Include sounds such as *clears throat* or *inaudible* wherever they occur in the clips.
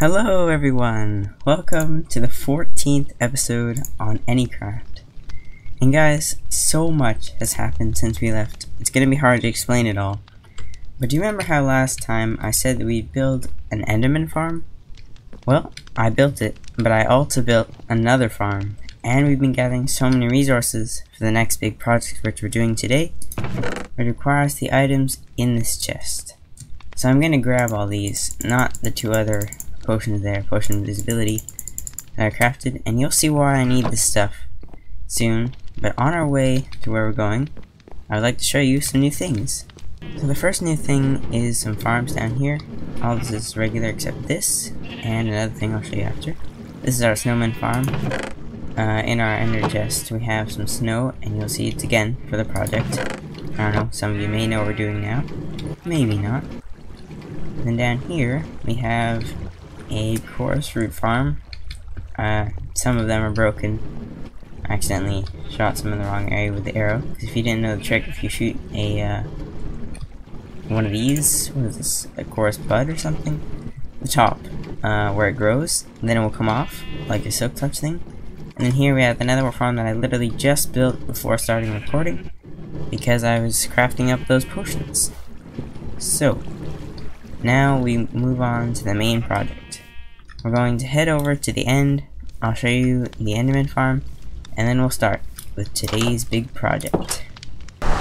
Hello everyone! Welcome to the 14th episode on Anycraft. And guys, so much has happened since we left. It's gonna be hard to explain it all. But do you remember how last time I said that we'd build an Enderman farm? Well, I built it, but I also built another farm. And we've been gathering so many resources for the next big project which we're doing today, which requires the items in this chest. So I'm gonna grab all these, not the two other potions there, potion of invisibility that I crafted, and you'll see why I need this stuff soon. But on our way to where we're going, I would like to show you some new things. So the first new thing is some farms down here. All this is regular except this, and another thing I'll show you after. This is our snowman farm. Uh, in our ender chest we have some snow, and you'll see it's again for the project. I don't know, some of you may know what we're doing now. Maybe not. Then down here, we have a chorus fruit farm. Uh, some of them are broken. I accidentally shot some in the wrong area with the arrow. Because if you didn't know the trick, if you shoot a, uh, one of these, what is this, a chorus bud or something? The top, uh, where it grows, then it will come off, like a silk touch thing. And then here we have another farm that I literally just built before starting recording, because I was crafting up those potions. So, now we move on to the main project. We're going to head over to the end, I'll show you the Enderman farm, and then we'll start with today's big project.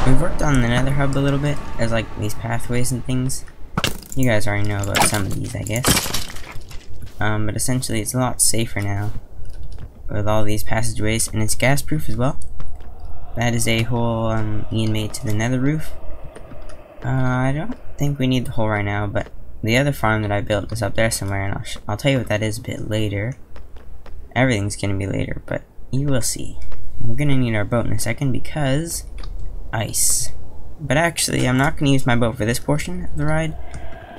We've worked on the nether hub a little bit, as like these pathways and things. You guys already know about some of these, I guess. Um, but essentially it's a lot safer now with all these passageways, and it's ghast proof as well. That is a hole um, Ian made to the nether roof. Uh, I don't think we need the hole right now, but the other farm that I built is up there somewhere, and I'll, I'll tell you what that is a bit later. Everything's gonna be later, but you will see. we're gonna need our boat in a second because ice. But actually, I'm not gonna use my boat for this portion of the ride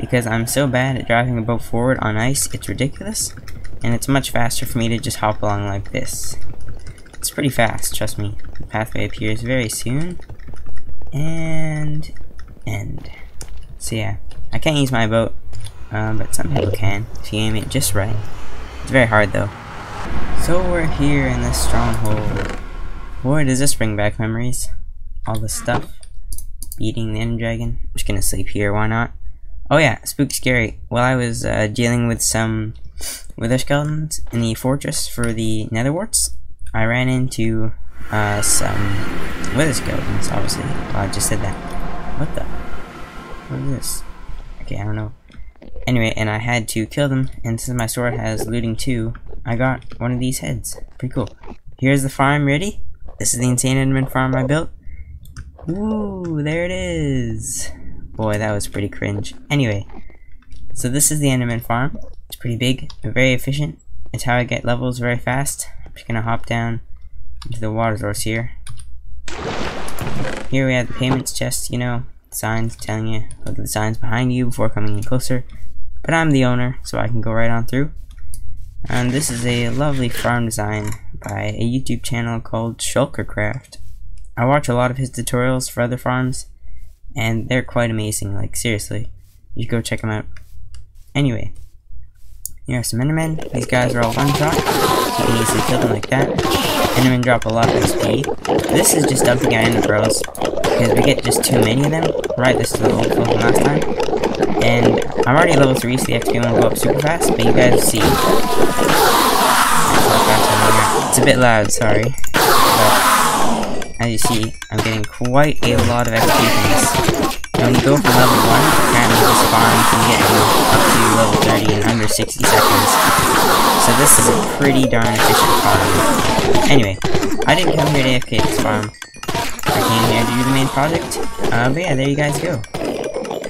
because I'm so bad at driving a boat forward on ice, it's ridiculous. And it's much faster for me to just hop along like this. It's pretty fast, trust me. The pathway appears very soon. And end. So yeah, I can't use my boat, um, but some people can if you aim it just right. It's very hard though. So we're here in this stronghold. Boy, does this bring back memories. All the stuff. Beating the Ender Dragon. I'm just gonna sleep here, why not? Oh yeah, spook scary. While I was uh, dealing with some wither skeletons in the fortress for the nether warts, I ran into uh, some wither skeletons, obviously. Well, I just said that. What the? What is this? Okay, I don't know. Anyway, and I had to kill them, and since my sword has looting too, I got one of these heads. Pretty cool. Here's the farm ready. This is the insane enderman farm I built. Ooh, there it is. Boy, that was pretty cringe. Anyway, so this is the enderman farm. It's pretty big, but very efficient. It's how I get levels very fast. I'm just gonna hop down into the water source here. Here we have the payments chest, you know, signs telling you, look at the signs behind you before coming in closer. But I'm the owner, so I can go right on through. And this is a lovely farm design by a YouTube channel called Shulkercraft. I watch a lot of his tutorials for other farms, and they're quite amazing, like seriously. You should go check them out. Anyway, here are some Endermen. These guys are all one shot, you can easily kill them like that. Endermen drop a lot of XP. This is just dumping out Ender Pearls, because we get just too many of them. Right, this is the old from last time. And I'm already level 3, so the XP won't go up super fast, but you guys see. It's a bit loud, sorry. But, as you see, I'm getting quite a lot of XP from this. And when you go for level 1, apparently the spawn can get up to level 30 in under 60 seconds. So this is a pretty darn efficient farm. Anyway, I didn't come here to AFK this farm. I came here to do the main project. Uh, but yeah, there you guys go.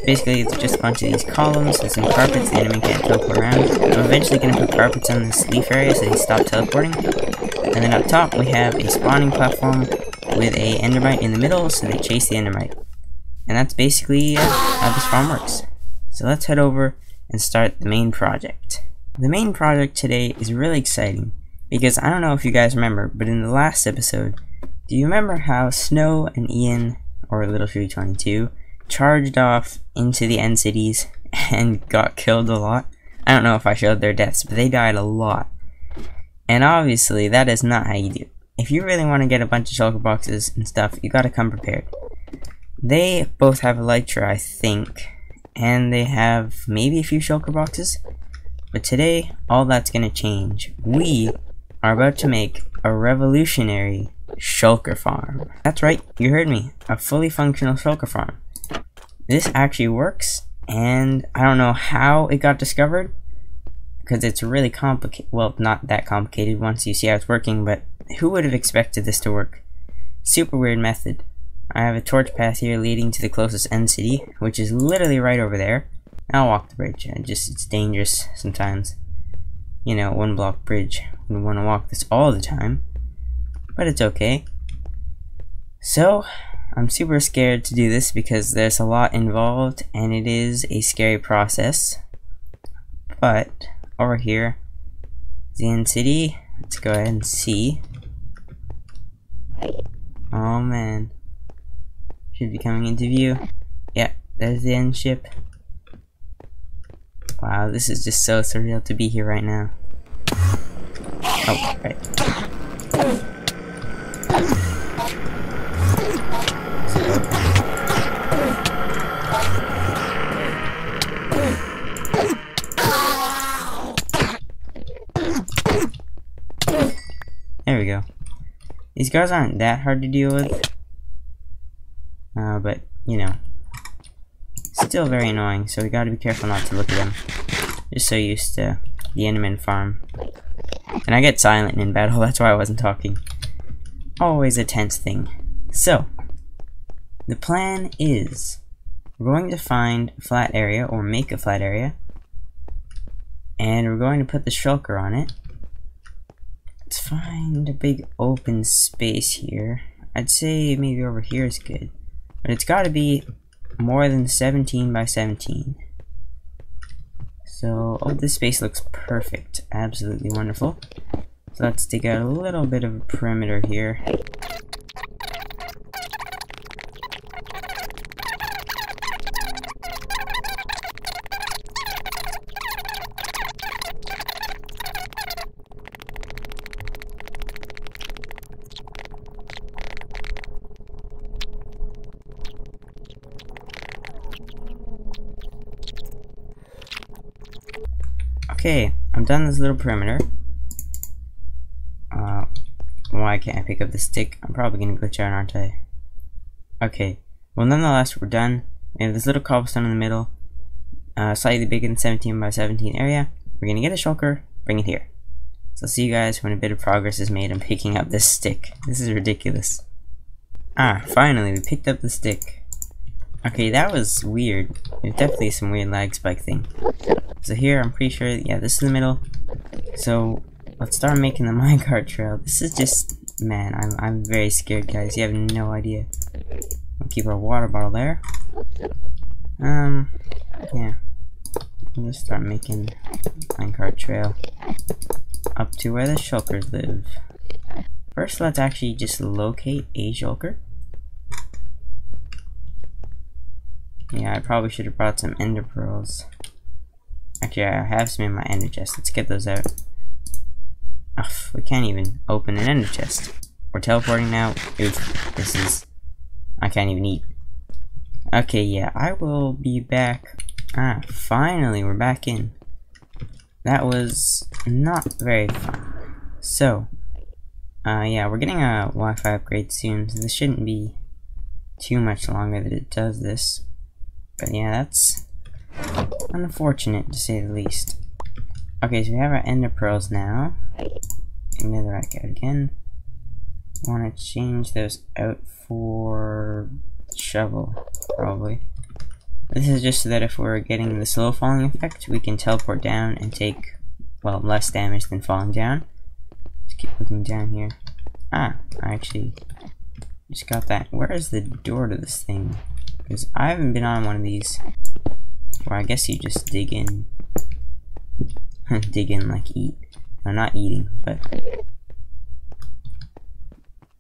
Basically, it's just a bunch of these columns and some carpets. The enemy can't teleport around. I'm eventually going to put carpets on this leaf area so they stop teleporting. And then up top, we have a spawning platform with a endermite in the middle so they chase the endermite. And that's basically uh, how this farm works. So let's head over and start the main project. The main project today is really exciting because I don't know if you guys remember, but in the last episode, do you remember how Snow and Ian, or Little Fury 22, charged off into the end cities *laughs* and got killed a lot? I don't know if I showed their deaths, but they died a lot. And obviously, that is not how you do. If you really want to get a bunch of shulker boxes and stuff, you gotta come prepared. They both have Elytra, I think, and they have maybe a few shulker boxes. But today, all that's gonna change. We are about to make a revolutionary shulker farm. That's right, you heard me. A fully functional shulker farm. This actually works, and I don't know how it got discovered, because it's really complicated. Well, not that complicated once you see how it's working, but who would have expected this to work? Super weird method. I have a torch path here leading to the closest end city, which is literally right over there. I'll walk the bridge. Just it's dangerous sometimes. You know, one block bridge. We want to walk this all the time, but it's okay. So, I'm super scared to do this because there's a lot involved and it is a scary process. But over here, the end city. Let's go ahead and see. Oh man. Should be coming into view. Yeah, there's the end ship. Wow, this is just so surreal to be here right now. Oh, right. There we go. These guys aren't that hard to deal with. Uh, but, you know. Still very annoying, so we gotta be careful not to look at them. Just so used to the Enderman farm. And I get silent in battle, *laughs* that's why I wasn't talking. Always a tense thing. So, the plan is we're going to find a flat area, or make a flat area, and we're going to put the shulker on it. Let's find a big open space here. I'd say maybe over here is good. But it's got to be more than 17 by 17. So, oh, this space looks perfect. Absolutely wonderful. So let's dig out a little bit of a perimeter here. Okay, I'm done this little perimeter. Uh, why can't I pick up the stick? I'm probably gonna glitch out, aren't I? Okay, well nonetheless, we're done. We have this little cobblestone in the middle, uh, slightly bigger than 17 by 17 area. We're gonna get a shulker, bring it here. So I'll see you guys when a bit of progress is made. I'm picking up this stick. This is ridiculous. Ah, finally, we picked up the stick. Okay, that was weird. There's definitely some weird lag spike thing. So here, I'm pretty sure, yeah, this is the middle. So, let's start making the *laughs* minecart trail. This is just, man, I'm, I'm very scared, guys. You have no idea. We'll keep our water bottle there. Um, yeah. Just start making minecart trail up to where the shulkers live. First, let's actually just locate a shulker. Yeah, I probably should have brought some ender pearls. Actually, I have some in my ender chest. Let's get those out. Ugh, we can't even open an ender chest. We're teleporting now. Oof, this is... I can't even eat. Okay, yeah, I will be back. Ah, finally, we're back in. That was not very fun. So, uh, yeah, we're getting a Wi-Fi upgrade soon, so this shouldn't be too much longer that it does this. But yeah, that's unfortunate to say the least. Okay, so we have our ender pearls now. Netherite out again. Want to change those out for shovel, probably. This is just so that if we're getting the slow falling effect, we can teleport down and take, well, less damage than falling down. Just keep looking down here. Ah, I actually just got that. Where is the door to this thing? Because I haven't been on one of these. Where I guess you just dig in. *laughs* dig in like eat. No, not eating, but...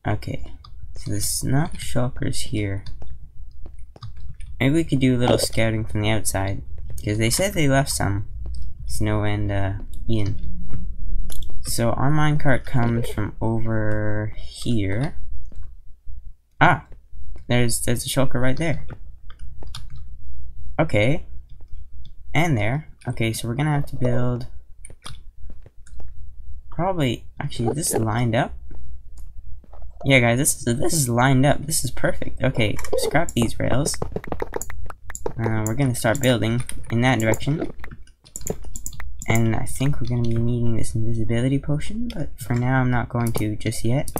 Okay. So the no shulkers here. Maybe we could do a little scouting from the outside. Because they said they left some. Snow and uh, Ian. So our minecart comes from over here. Ah, there's there's a shulker right there. Okay, and there. Okay, so we're gonna have to build. Probably, actually, this is lined up. Yeah, guys, this is this is lined up. This is perfect. Okay, scrap these rails. Uh, we're gonna start building in that direction. And I think we're gonna be needing this invisibility potion, but for now I'm not going to just yet.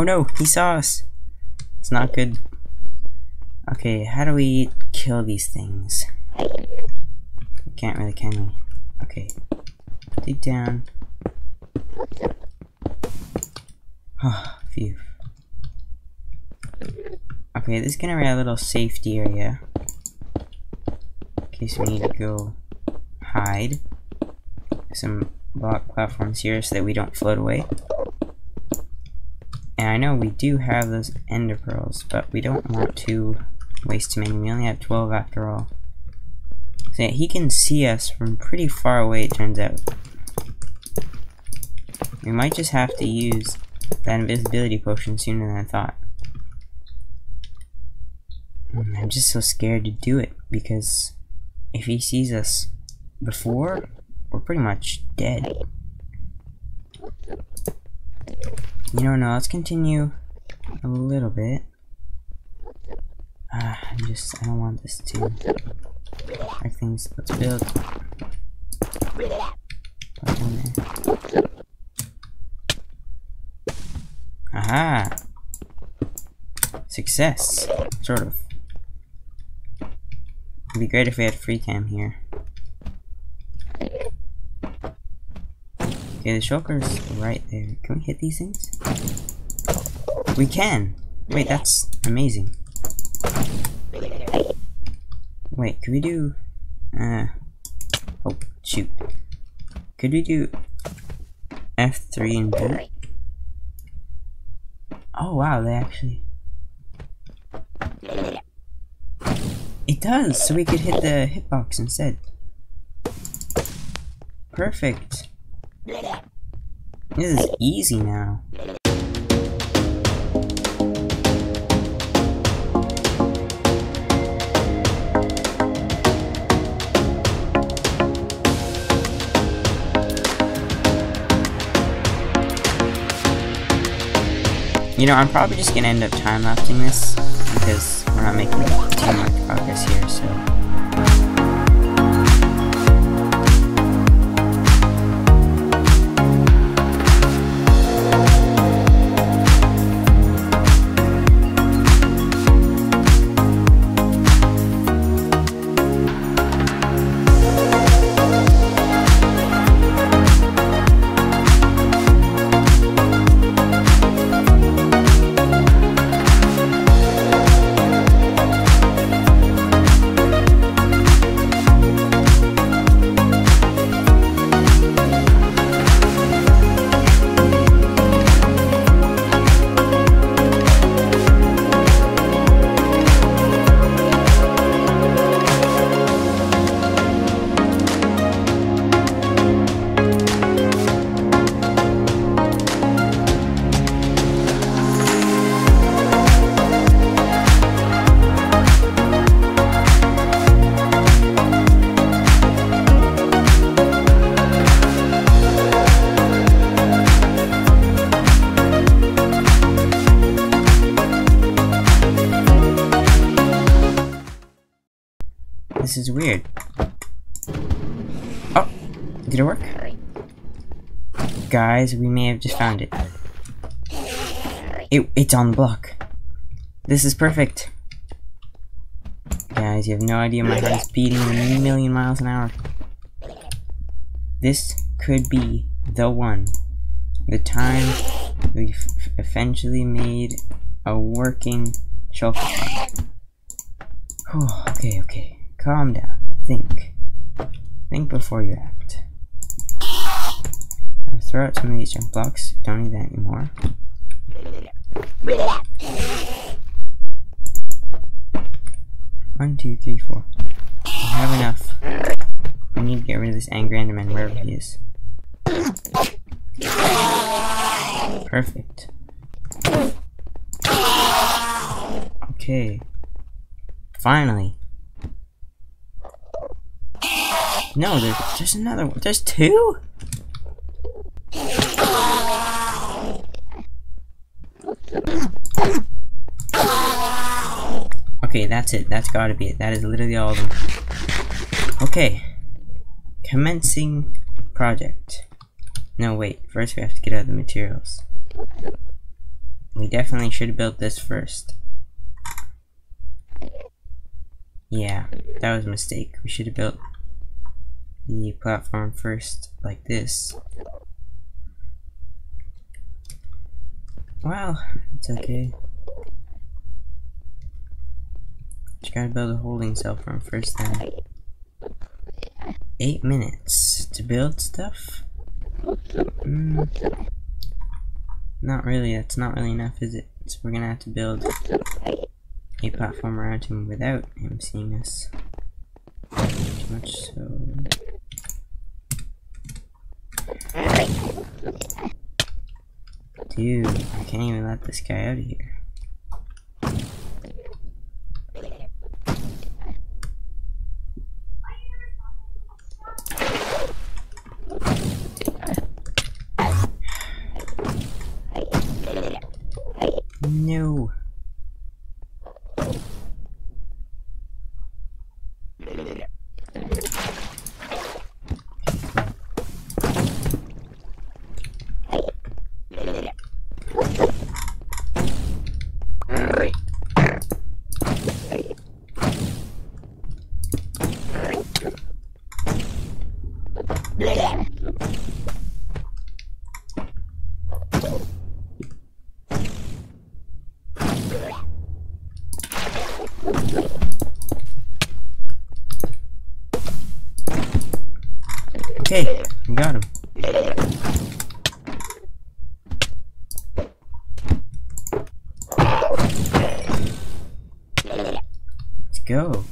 Oh no, he saw us! It's not good. Okay, how do we kill these things? We can't really, can we? Okay. Dig down. Oh, phew. Okay, this is gonna be a little safety area. In case we need to go hide. Some block platforms here so that we don't float away. And I know we do have those ender pearls, but we don't want to waste too many. We only have 12 after all. So yeah, he can see us from pretty far away, it turns out. We might just have to use that invisibility potion sooner than I thought. Hmm, I'm just so scared to do it, because if he sees us before, we're pretty much dead. You don't know, no, let's continue a little bit. Ah, I'm just, I don't want this to wreck things. Let's build. Aha! Success! Sort of. It'd be great if we had free cam here. Okay, the shulker's right there. Can we hit these things? We can! Wait, that's amazing. Wait, could we do... Uh... Oh, shoot. Could we do F3 and boot? Oh wow, they actually... It does, so we could hit the hitbox instead. Perfect. This is easy now. You know, I'm probably just gonna end up time-lapsing this, because we're not making too much progress here, so... This is weird. Oh, did it work? Guys, we may have just found it. It it's on the block. This is perfect. Guys, you have no idea my heart is beating a million miles an hour. This could be the one. The time we eventually made a working Oh, *sighs* okay, okay. Calm down. Think. Think before you act. Throw out some of these junk blocks. Don't need that anymore. One, two, three, four. I have enough. I need to get rid of this angry enderman wherever he is. Perfect. Okay. Finally. No, there's, there's another one. There's two? Okay, that's it. That's gotta be it. That is literally all of them. Okay. Commencing project. No, wait. First we have to get out the materials. We definitely should have built this first. Yeah, that was a mistake. We should have built the platform first, like this. Well, it's okay. Just gotta build a holding cell from first then. Eight minutes to build stuff? Mm, not really, that's not really enough, is it? So we're gonna have to build a platform around him without him seeing us. Much so. Dude, I can't even let this guy out of here. No. Okay, we got him. Let's go.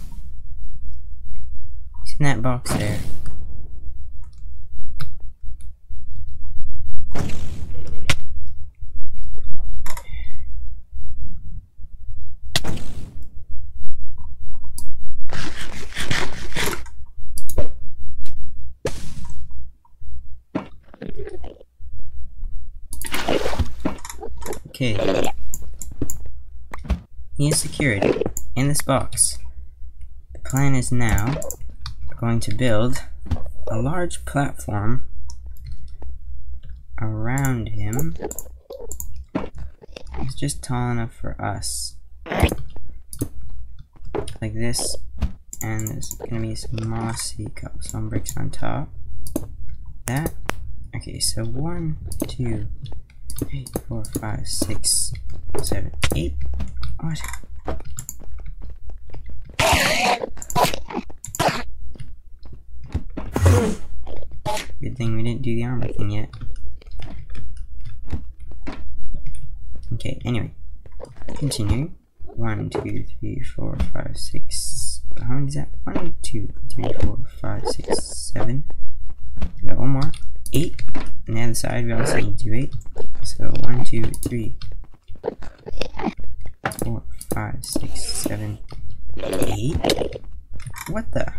He's in that box there. Okay. He is secured in this box. Plan is now going to build a large platform around him. It's just tall enough for us. Like this. And there's gonna be some mossy cobblestone bricks on top. That. Okay, so one, two, three, four, five, six, seven, eight. What? Good thing we didn't do the armor thing yet. Okay, anyway. Continue. One, two, three, four, five, six. How many is that? One, two, three, four, five, six, seven. We got one more. Eight. On the other side, we also need to do eight. So one, two, three, four, five, six, seven, eight. What the?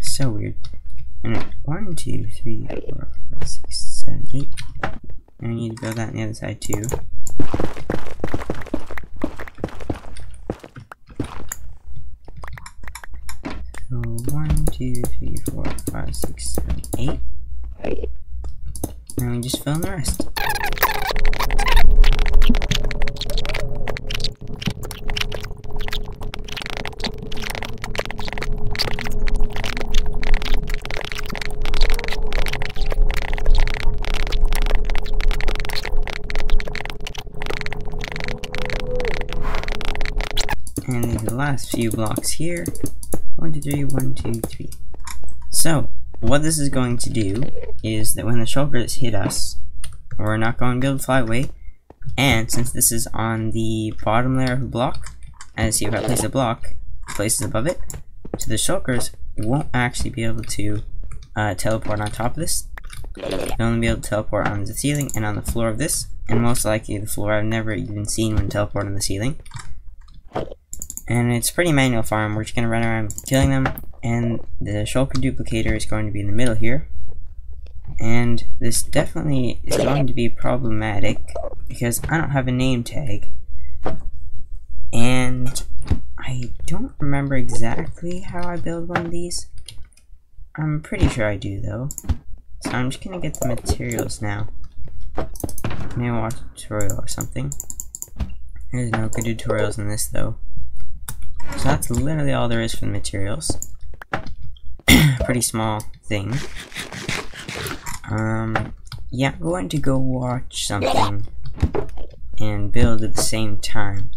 So weird. And one, two, three, four, five, six, seven, eight. And we need to build that on the other side too. So one, two, three, four, five, six, seven, eight. And we just fill in the rest. And the last few blocks here. One, two, three, one, two, three. So, what this is going to do is that when the shulkers hit us, we're not going to be able to fly away. And since this is on the bottom layer of the block, and see if I place a block, places above it, so the shulkers won't actually be able to uh, teleport on top of this. They'll only be able to teleport on the ceiling and on the floor of this, and most likely the floor I've never even seen when teleport on the ceiling. And it's pretty manual farm, we're just gonna run around killing them, and the shulker duplicator is going to be in the middle here. And this definitely is going to be problematic, because I don't have a name tag. And I don't remember exactly how I build one of these. I'm pretty sure I do though. So I'm just gonna get the materials now. Maybe watch a tutorial or something. There's no good tutorials in this though. So that's literally all there is for the materials. *clears throat* Pretty small thing. Um, yeah, I'm going to go watch something and build at the same time.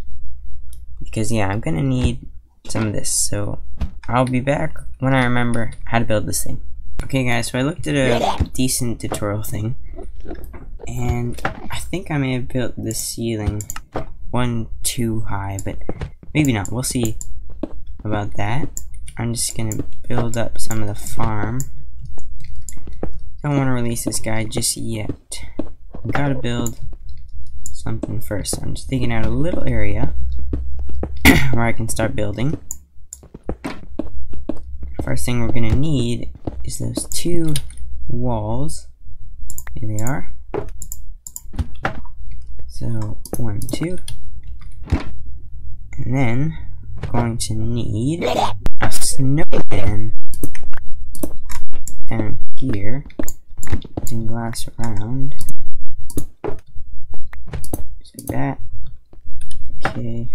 Because yeah, I'm gonna need some of this, so I'll be back when I remember how to build this thing. Okay guys, so I looked at a decent tutorial thing, and I think I may have built the ceiling one too high, but maybe not. We'll see about that. I'm just gonna build up some of the farm. Don't want to release this guy just yet. We gotta build something first. I'm just digging out a little area *coughs* where I can start building. First thing we're gonna need is those two walls. Here they are. So, one, two. And then, we're going to need a snowman down here. Putting glass around. Just like that. Okay.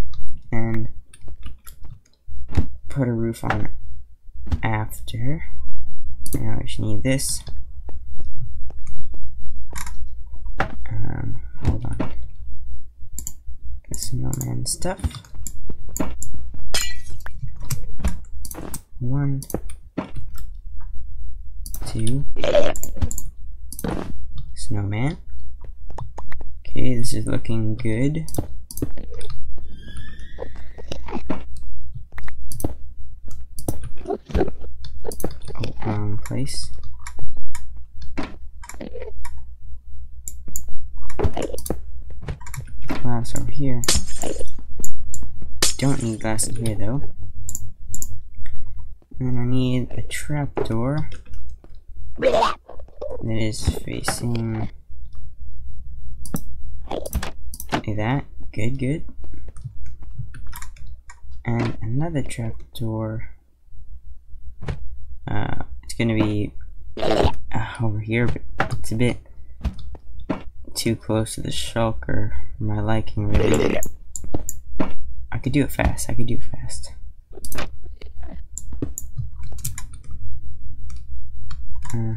And put a roof on after. Now we should need this. Um, hold on. The snowman stuff. One, two, snowman. Okay, this is looking good. Oh, wrong place. Glass over here. Don't need glass in here though. Need a trapdoor that is facing like that. Good, good. And another trapdoor uh, it's gonna be uh, over here, but it's a bit too close to the shulker for my liking, really. I could do it fast. I could do it fast. Uh,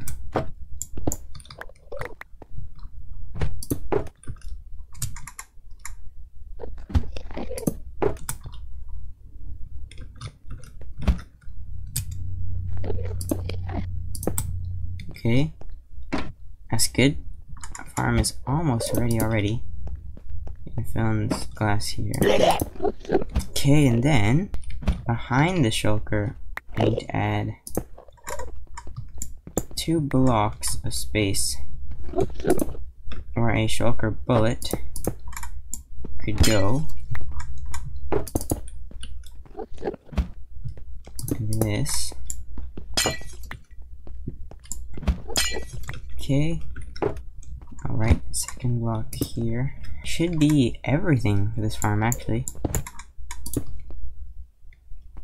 Okay. That's good. Our farm is almost ready already. I found this glass here. Okay, and then behind the shulker, I need to add two blocks of space where a shulker bullet could go. And this Okay. Block here. Should be everything for this farm, actually.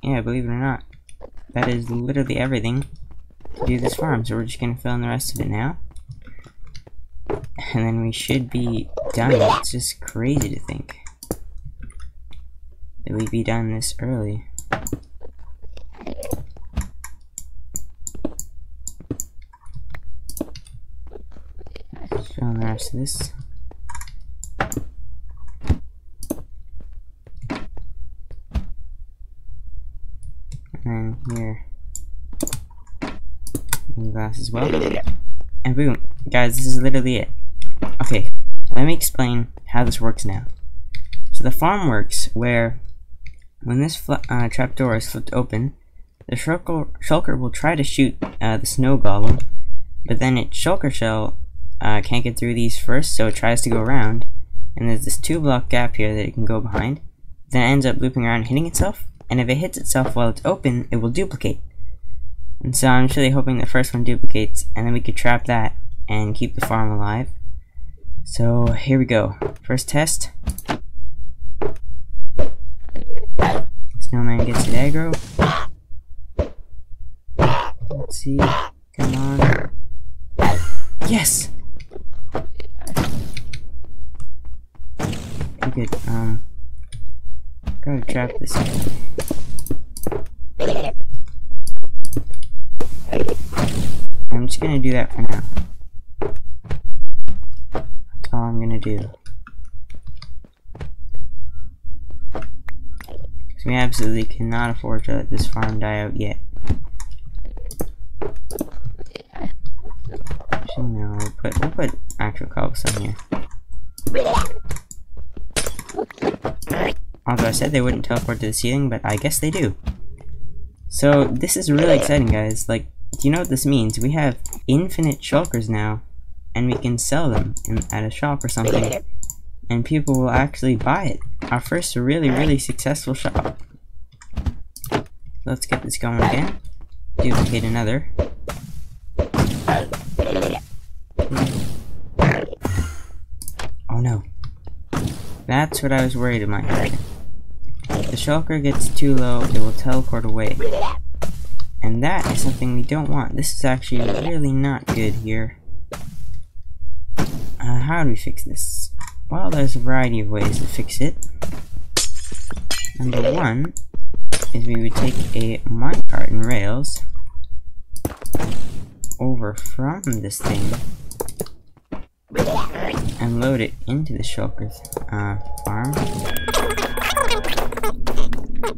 Yeah, believe it or not. That is literally everything to do this farm, so we're just gonna fill in the rest of it now. And then we should be done. It's just crazy to think that we'd be done this early. This. And here, glass as well. And boom. Guys, this is literally it. Okay, let me explain how this works now. So the farm works where when this uh, trapdoor is flipped open, the shulker, shulker will try to shoot uh, the snow golem, but then its shulker shell uh, can't get through these first, so it tries to go around, and there's this two block gap here that it can go behind, then it ends up looping around hitting itself, and if it hits itself while it's open, it will duplicate. And so I'm really hoping the first one duplicates, and then we could trap that and keep the farm alive. So here we go. First test. Snowman gets it aggro. Let's see. Come on. Yes! Okay. Um, gotta trap this guy. I'm just gonna do that for now. That's all I'm gonna do. Because we absolutely cannot afford to let this farm die out yet. Actually, no, we'll put, we'll put actual cobblestone here. Although I said they wouldn't teleport to the ceiling, but I guess they do. So, this is really exciting, guys. Like, do you know what this means? We have infinite shulkers now, and we can sell them in, at a shop or something, and people will actually buy it. Our first really, really successful shop. Let's get this going again. Duplicate another. Oh no. That's what I was worried about. The shulker gets too low, it will teleport away. And that is something we don't want. This is actually really not good here. Uh, how do we fix this? Well, there's a variety of ways to fix it. Number one is we would take a minecart and rails over from this thing and load it into the shulker's uh, farm. Did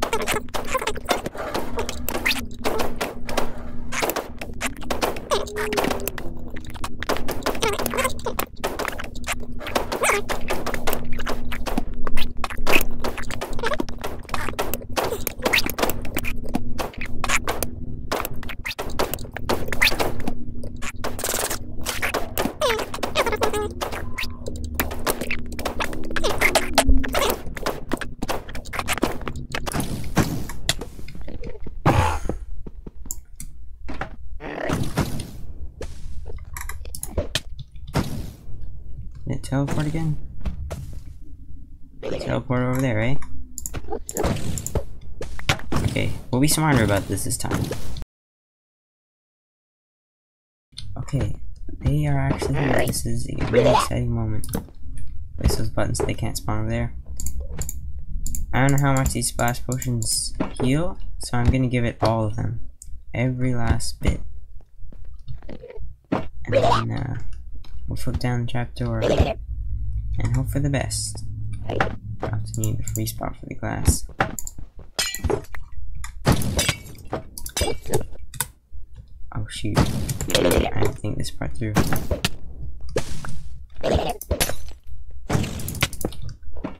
smarter about this this time. Okay, they are actually here. This is a really exciting moment. Place those buttons so they can't spawn over there. I don't know how much these splash potions heal, so I'm gonna give it all of them. Every last bit. And then, uh, We'll flip down the trapdoor and hope for the best. To need a free spot for the glass. Oh shoot. I think this part through.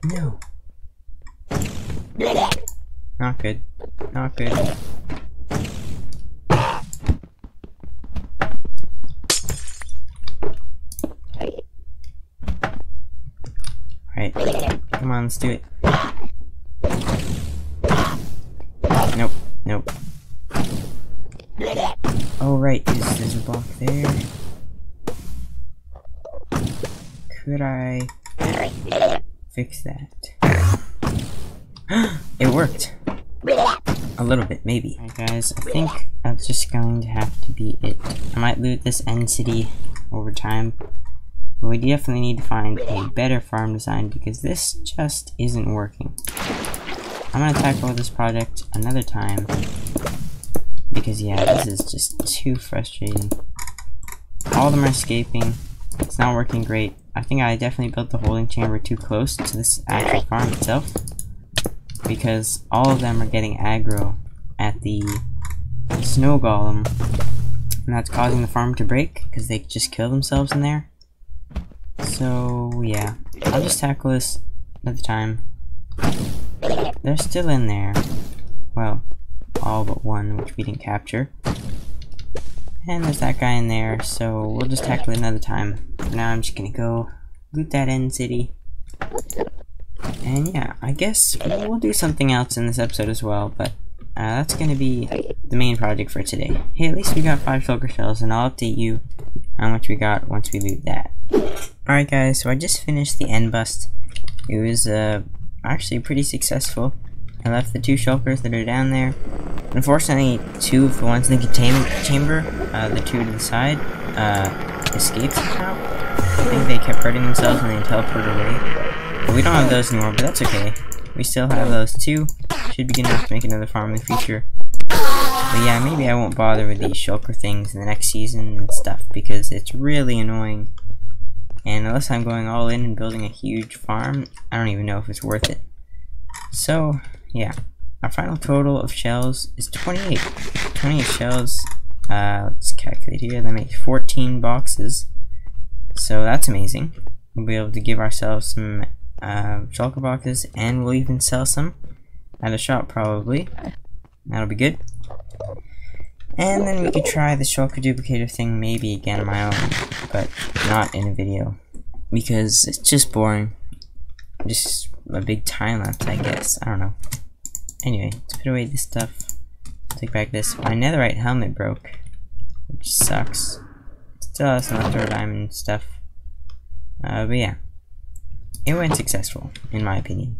No. Not good. Not good. Alright. Come on, let's do it. Block there. Could I fix that? *gasps* it worked! A little bit, maybe. Alright guys, I think that's just going to have to be it. I might loot this end city over time, but we definitely need to find a better farm design because this just isn't working. I'm gonna tackle this project another time because yeah, this is just too frustrating. All of them are escaping. It's not working great. I think I definitely built the holding chamber too close to this actual farm itself because all of them are getting aggro at the snow golem and that's causing the farm to break because they just kill themselves in there. So yeah, I'll just tackle this at the time. They're still in there. Well, all but one, which we didn't capture. And there's that guy in there, so we'll just tackle it another time. For now, I'm just gonna go loot that end city. And yeah, I guess we'll do something else in this episode as well, but uh, that's gonna be the main project for today. Hey, at least we got 5 shulker shells, and I'll update you how much we got once we loot that. Alright guys, so I just finished the end bust. It was uh, actually pretty successful. I left the two shulkers that are down there. Unfortunately, two of the ones in the containment chamber, uh, the two to the side, uh, escaped somehow. I think they kept hurting themselves and they teleported away. But we don't have those anymore, but that's okay. We still have those two. Should be enough to make another farm in the future. But yeah, maybe I won't bother with these shulker things in the next season and stuff, because it's really annoying. And unless I'm going all in and building a huge farm, I don't even know if it's worth it. So, yeah. Our final total of shells is 28. 28 shells, uh, let's calculate here, that makes 14 boxes. So that's amazing. We'll be able to give ourselves some uh, shulker boxes, and we'll even sell some at a shop probably. That'll be good. And then we could try the shulker duplicator thing maybe again on my own, but not in a video. Because it's just boring. Just a big time lapse, I guess. I don't know. Anyway, let's put away this stuff. Take back this. My netherite helmet broke, which sucks. Still has some leftover diamond stuff. Uh, but yeah. It went successful, in my opinion.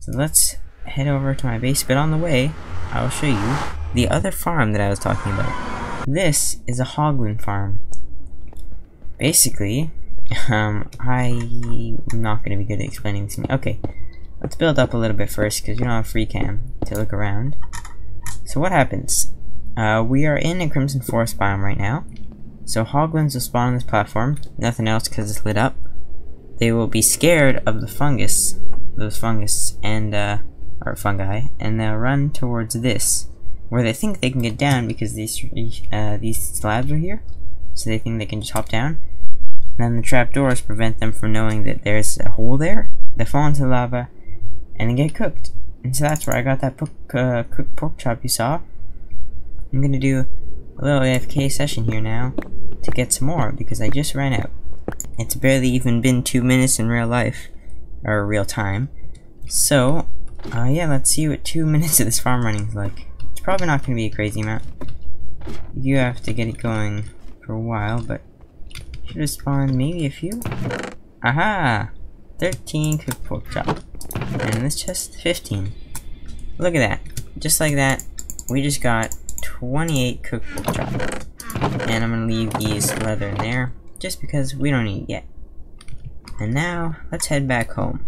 So let's head over to my base, but on the way, I'll show you the other farm that I was talking about. This is a hoglin farm. Basically, um, I'm not going to be good at explaining this. to me. Okay, let's build up a little bit first, because you don't have free cam to look around. So what happens? Uh, we are in a Crimson Forest biome right now. So hoglins will spawn on this platform, nothing else because it's lit up. They will be scared of the fungus, those fungus, and, uh, or fungi, and they'll run towards this, where they think they can get down because these, uh, these slabs are here. So they think they can just hop down. Then the trapdoors prevent them from knowing that there's a hole there. They fall into lava, and get cooked. And so that's where I got that uh, cooked pork chop you saw. I'm gonna do a little AFK session here now to get some more because I just ran out. It's barely even been two minutes in real life, or real time. So, uh, yeah, let's see what two *laughs* minutes of this farm running is like. It's probably not to be a crazy amount. You have to get it going for a while, but should maybe a few. Aha! 13 cooked pork chop. And this chest, 15. Look at that. Just like that, we just got 28 cooked pork chop. And I'm gonna leave these leather in there, just because we don't need it yet. And now, let's head back home.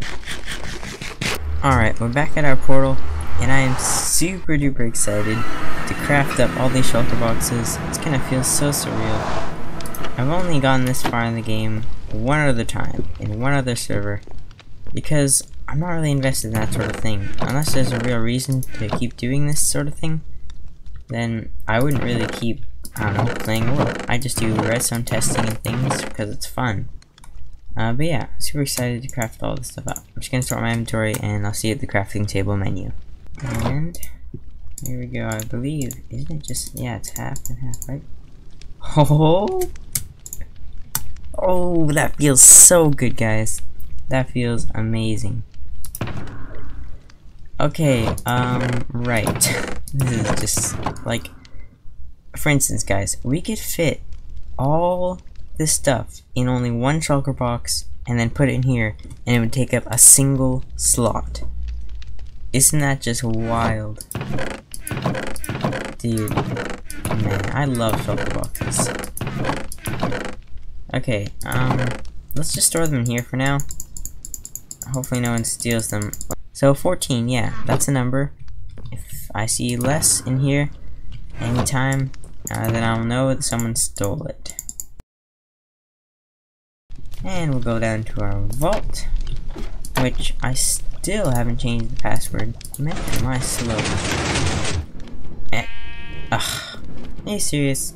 Alright, we're back at our portal, and I am super duper excited to craft up all these shulker boxes. It's gonna feel so surreal. I've only gotten this far in the game one other time, in one other server, because I'm not really invested in that sort of thing. Unless there's a real reason to keep doing this sort of thing, then I wouldn't really keep, I don't know, playing World. I just do redstone testing and things because it's fun. Uh, but yeah, super excited to craft all this stuff out. I'm just gonna start my inventory and I'll see you at the crafting table menu. And here we go, I believe. Isn't it just, yeah, it's half and half, right? *laughs* Oh! Oh, that feels so good, guys. That feels amazing. Okay, um, right. *laughs* this is just, like, for instance, guys, we could fit all this stuff in only one shulker box and then put it in here and it would take up a single slot. Isn't that just wild? Dude, man, I love shulker boxes. Okay, um, let's just store them in here for now. Hopefully no one steals them. So 14, yeah, that's a number. If I see less in here anytime, uh, then I'll know that someone stole it. And we'll go down to our vault, which I still haven't changed the password. Man, am I slow. Eh. Ugh. Are you serious?